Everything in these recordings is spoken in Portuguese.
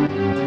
Música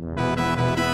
Música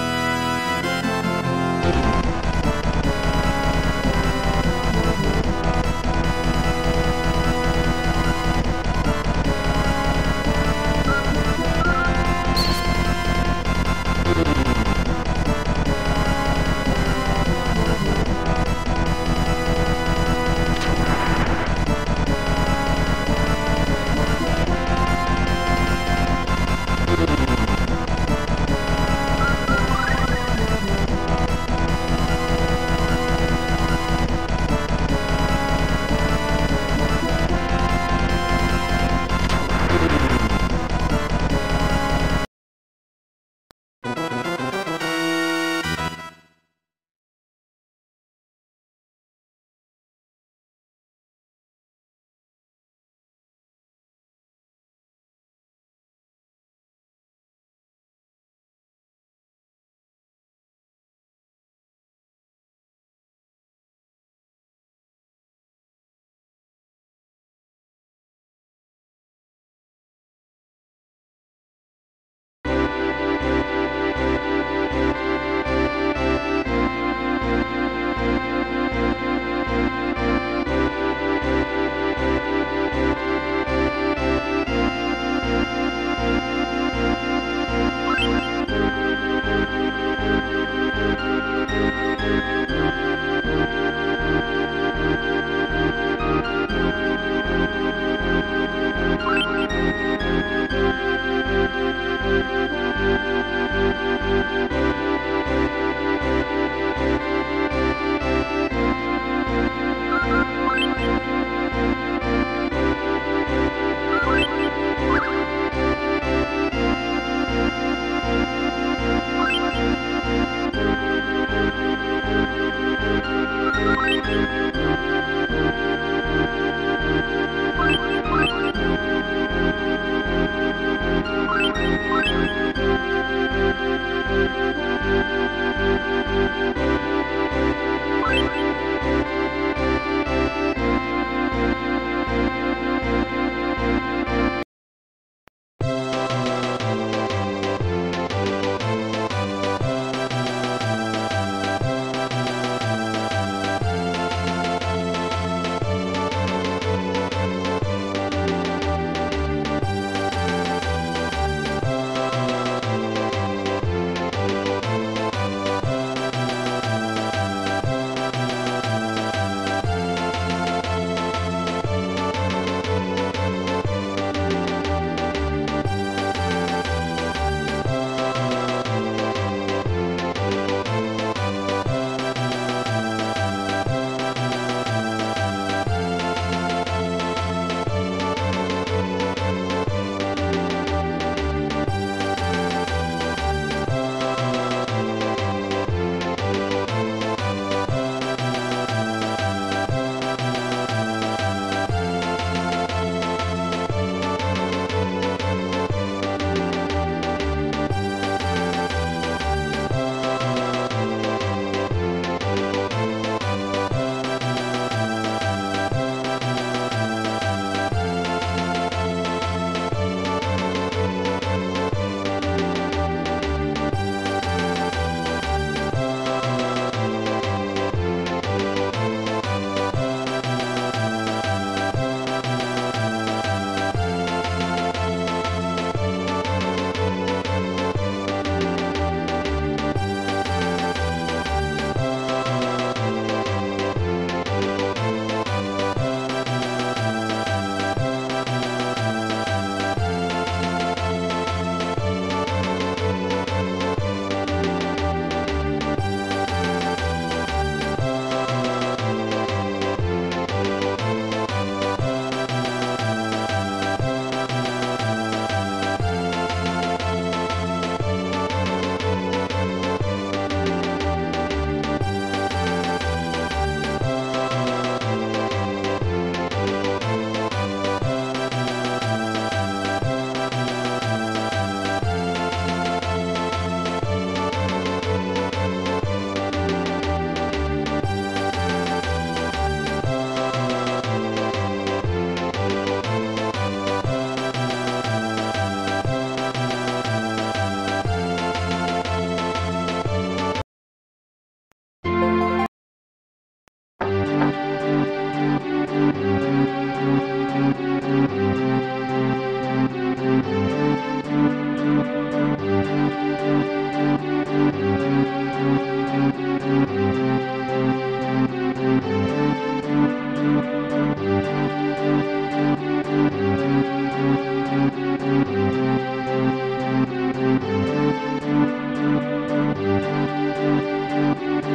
Thank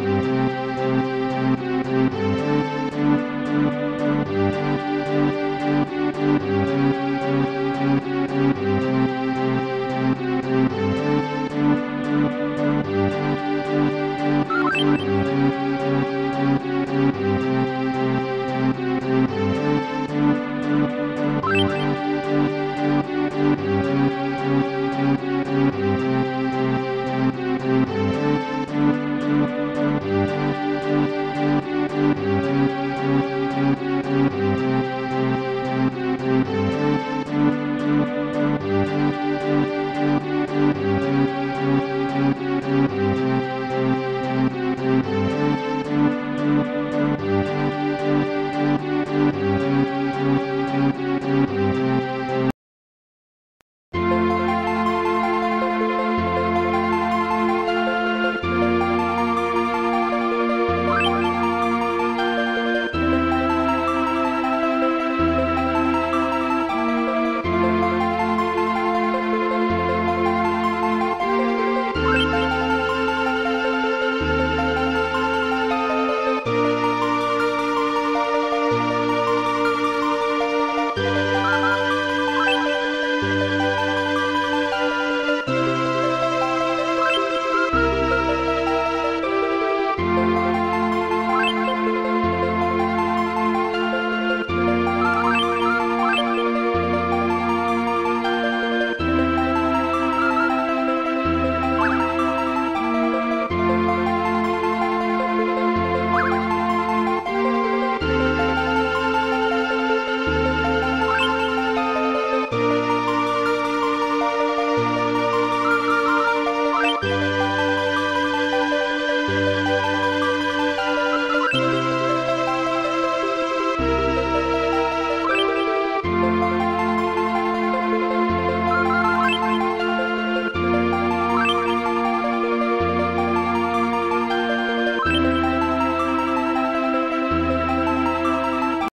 you.